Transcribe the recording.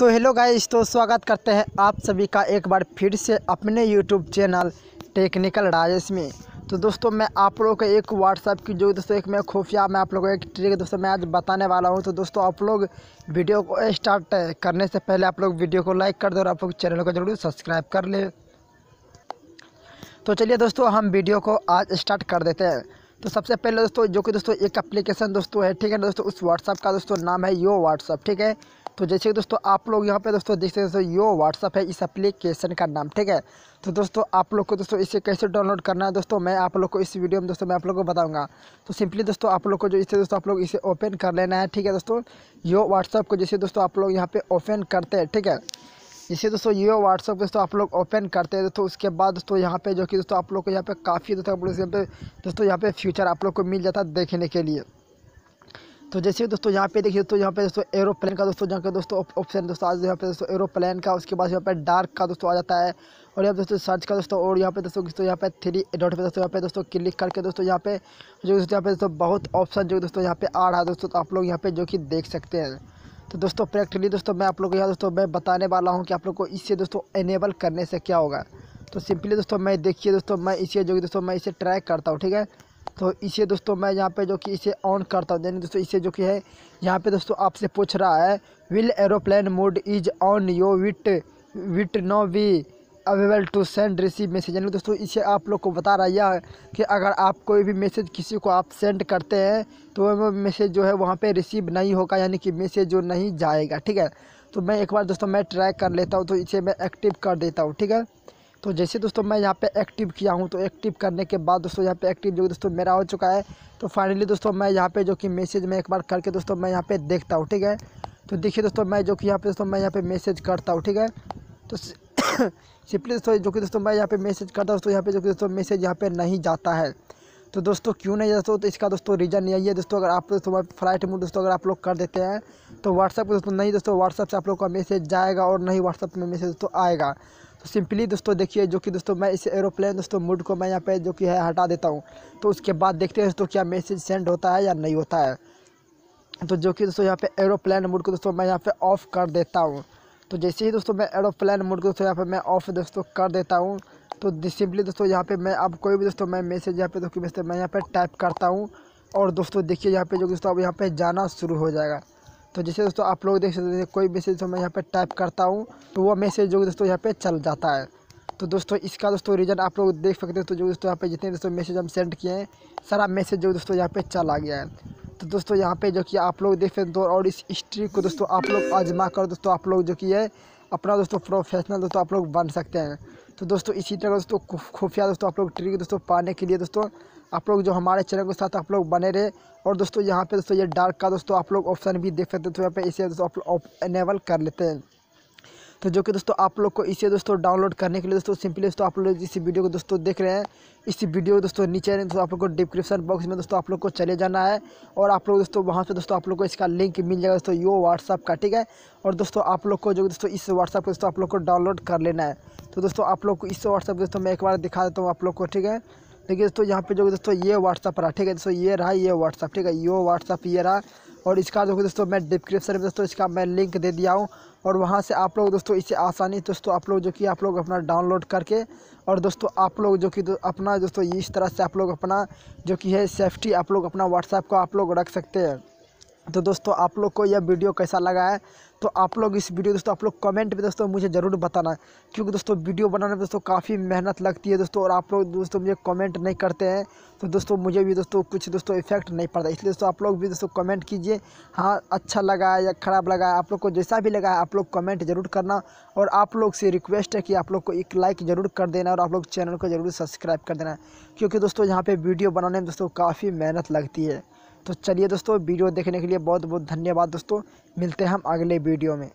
तो hello guys तो स्वागत करते हैं आप सभी का एक बार फिर से अपने यूट्यूब चैनल टेक्निकल राजेश में। तो दोस्तों, मैं आप लोगों को एक व्हाट्सएप की जो दोस्तों, एक मैं खुफिया, मैं आप लोगों को एक ट्रिक दोस्तों, मैं आज बताने वाला हूँ। तो दोस्तों, आप लोग वीडियो को स्टार्ट करने से पहले आप लोग वीडियो को लाइक कर दो और आप लोग चैनल को ज़रूर सब्सक्राइब कर ले। तो चलिए दोस्तों, हम वीडियो को आज स्टार्ट कर देते हैं। तो सबसे पहले दोस्तों, जो कि दोस्तों, एक एप्लीकेशन दोस्तों है, ठीक है दोस्तों? उस व्हाट्सअप का दोस्तों नाम है यो व्हाट्सअप ठीक है? तो जैसे कि दोस्तों आप लोग यहाँ पे दोस्तों देख सकते दोस्तों यो व्हाट्सअप है इस एप्लीकेशन का नाम ठीक है तो दोस्तों आप लोग को दोस्तों इसे कैसे डाउनलोड करना है दोस्तों मैं आप लोग को इस वीडियो में दोस्तों मैं आप लोग को बताऊँगा तो सिंपली दोस्तों आप लोग को जो इसे दोस्तों आप लोग इसे ओपन कर लेना है ठीक है दोस्तों यो व्हाट्सअप को जैसे दोस्तों आप लोग यहाँ पे ओपन करते हैं ठीक है इसे दोस्तों ये व्हाट्सअप दोस्तों आप लोग ओपन करते हैं दोस्तों उसके बाद दोस्तों यहाँ पे जो कि दोस्तों आप लोग को यहाँ पे काफ़ी दोस्तों यहाँ दोस्तों यहाँ पे फ्यूचर आप लोग को मिल जाता है देखने के लिए तो जैसे दोस्तों यहाँ पे देखिए दोस्तों यहाँ पे दोस्तों एरोप्लेन का दोस्तों जहाँ पे दोस्तों ऑप्शन दोस्तों आज यहाँ पे दोस्तों एरोप्लेन का उसके बाद यहाँ पे डार्क का दोस्तों आ जाता है और यहाँ दोस्तों सर्च का दोस्तों और यहाँ पे दोस्तों दोस्तों यहाँ पे थ्री डॉट पे दोस्तों यहाँ पे दोस्तों क्लिक करके दोस्तों यहाँ पे जो दोस्तों यहाँ पे दोस्तों बहुत ऑप्शन जो दोस्तों यहाँ पे आ रहा है दोस्तों तो आप लोग यहाँ पे जो कि देख सकते हैं तो दोस्तों प्रैक्टिकली दोस्तों मैं आप लोग को यहाँ दोस्तों मैं बताने वाला हूँ कि आप लोग को इससे दोस्तों इनेबल करने से क्या होगा तो सिंपली दोस्तों मैं देखिए दोस्तों मैं इसे जो कि दोस्तों मैं इसे ट्रैक करता हूँ ठीक है तो इसे दोस्तों मैं यहाँ पे जो कि इसे ऑन करता हूँ। यानी दोस्तों इसे जो कि है, यहाँ पे दोस्तों आपसे पूछ रहा है will aeroplane mode is on you wit wit no we available to send receive message यानी दोस्तों इसे आप लोग को बता रहा है कि अगर आप कोई भी मैसेज किसी को आप सेंड करते हैं तो वो मैसेज जो है वहाँ पे रिसीव नहीं होगा, यानी कि मैसेज जो नहीं जाएगा। ठीक है? तो मैं एक बार दोस्तों मैं ट्राई कर लेता हूँ तो इसे मैं एक्टिव कर देता हूँ। ठीक है? तो जैसे दोस्तों मैं यहाँ पे एक्टिव किया हूँ तो एक्टिव करने के बाद दोस्तों यहाँ पे एक्टिव जो दोस्तों मेरा हो चुका है तो फाइनली दोस्तों मैं यहाँ पे जो कि मैसेज में एक बार करके दोस्तों मैं यहाँ पे देखता हूँ, ठीक है? तो देखिए दोस्तों मैं जो कि यहाँ पे दोस्तों मैं यहाँ पे मैसेज करता हूँ, ठीक है? तो सिंपली दोस्तों जो कि दोस्तों मैं यहाँ पे मैसेज करता हूँ, दोस्तों यहाँ पे जो कि दोस्तों मैसेज यहाँ पे नहीं जाता है। तो दोस्तों, क्यों नहीं दोस्तों? तो इसका दोस्तों रीज़न यही है दोस्तों, अगर आप दोस्तों फ़्लाइट मोड दोस्तों अगर आप लोग कर देते हैं तो व्हाट्सअप दोस्तों नहीं दोस्तों व्हाट्सअप से आप लोग का मैसेज जाएगा और नहीं व्हाट्सअप में मैसेज दोस्तों आएगा। तो सिंपली दोस्तों देखिए, जो कि दोस्तों मैं इस एरोप्लेन दोस्तों मूड को मैं यहाँ पे जो कि है हटा देता हूँ। तो उसके बाद देखते हैं दोस्तों क्या मैसेज सेंड होता है या नहीं होता है। तो जो कि दोस्तों यहाँ पे एरोप्लेन मूड को दोस्तों मैं यहाँ पे ऑफ़ कर देता हूँ। तो जैसे ही दोस्तों मैं एरोप्लेन मोड को दोस्तों यहाँ पे मैं ऑफ़ दोस्तों कर देता हूँ तो सिंपली दोस्तों यहाँ पे मैं अब कोई भी दोस्तों मैं मैसेज यहाँ पे दोस्तों दोस्तों मैं यहाँ पे टाइप करता हूँ और दोस्तों देखिए यहाँ पे जो दोस्तों अब यहाँ पे जाना शुरू हो जाएगा तो जैसे दोस्तों आप लोग देख सकते हैं कोई मैसेज तो मैं यहाँ पे टाइप करता हूँ तो वो मैसेज जो दोस्तों यहाँ पे चल जाता है तो दोस्तों इसका दोस्तों रीज़न आप लोग देख सकते हो तो जो दोस्तों यहाँ पे जितने दोस्तों मैसेज हम सेंड किए हैं सारा मैसेज जो दोस्तों यहाँ पे चला गया है तो दोस्तों यहाँ पे जो कि आप लोग देख सकते हो और इस हिस्ट्री को दोस्तों आप लोग आजमा कर दोस्तों आप लोग जो कि है अपना दोस्तों प्रोफेशनल दोस्तों आप लोग बन सकते हैं तो दोस्तों, इसी तरह दोस्तों खुफिया दोस्तों, आप लोग ट्रिक दोस्तों पाने के लिए दोस्तों, आप लोग जो हमारे चैनल के साथ आप लोग बने रहे। और दोस्तों, यहाँ पे दोस्तों ये डार्क का दोस्तों आप लोग ऑप्शन भी देख सकते हैं तो यहाँ पे इसे दोस्तों आप लोग इनेबल कर लेते हैं। तो जो कि दोस्तों आप लोग को इसे दोस्तों डाउनलोड करने के लिए दोस्तों सिंपली दोस्तों आप लोग इस वीडियो को दोस्तों देख रहे हैं इस वीडियो को दोस्तों नीचे दोस्तों आप लोग को डिस्क्रिप्शन बॉक्स में दोस्तों आप लोग को चले जाना है और आप लोग दोस्तों वहाँ से दोस्तों आप लोग को इसका लिंक मिल जाएगा दोस्तों यो व्हाट्सअप का ठीक है और दोस्तों आप लोग को जो दोस्तों इस व्हाट्सअप को दोस्तों आप लोग को डाउनलोड कर लेना है तो दोस्तों आप लोग को इस व्हाट्सअप दोस्तों मैं एक बार दिखा देता हूँ आप लोग को ठीक है देखिए दोस्तों यहाँ पे जो दोस्तों ये व्हाट्सअप रहा ठीक है दोस्तों ये रहा ये व्हाट्सअप ठीक है यो व्हाट्सअप ये रहा और इसका जो दोस्तों, मैं डिस्क्रिप्शन में दोस्तों इसका मैं लिंक दे दिया हूँ। और वहाँ से आप लोग दोस्तों इसे आसानी दोस्तों आप लोग जो कि आप लोग अपना डाउनलोड करके और दोस्तों आप लोग जो कि अपना दोस्तों इस तरह से आप लोग अपना जो कि है सेफ्टी आप लोग अपना व्हाट्सएप को आप लोग रख सकते हैं। तो दोस्तों आप लोग को यह वीडियो कैसा लगा है तो आप लोग इस वीडियो दोस्तों आप लोग कमेंट में दोस्तों मुझे ज़रूर बताना क्योंकि दोस्तों वीडियो बनाने में दोस्तों काफ़ी मेहनत लगती है दोस्तों और आप लोग दोस्तों मुझे कमेंट नहीं करते हैं तो दोस्तों मुझे भी दोस्तों कुछ दोस्तों इफ़ेक्ट नहीं पड़ता इसलिए दोस्तों आप लोग भी दोस्तों कमेंट कीजिए हाँ अच्छा लगा है या ख़राब लगा है आप लोग को जैसा भी लगा है आप लोग कमेंट ज़रूर करना और आप लोग से रिक्वेस्ट है कि आप लोग को एक लाइक ज़रूर कर देना और आप लोग चैनल को ज़रूर सब्सक्राइब कर देना क्योंकि दोस्तों यहाँ पर वीडियो बनाने में दोस्तों काफ़ी मेहनत लगती है तो चलिए दोस्तों, वीडियो देखने के लिए बहुत बहुत धन्यवाद दोस्तों। मिलते हैं हम अगले वीडियो में।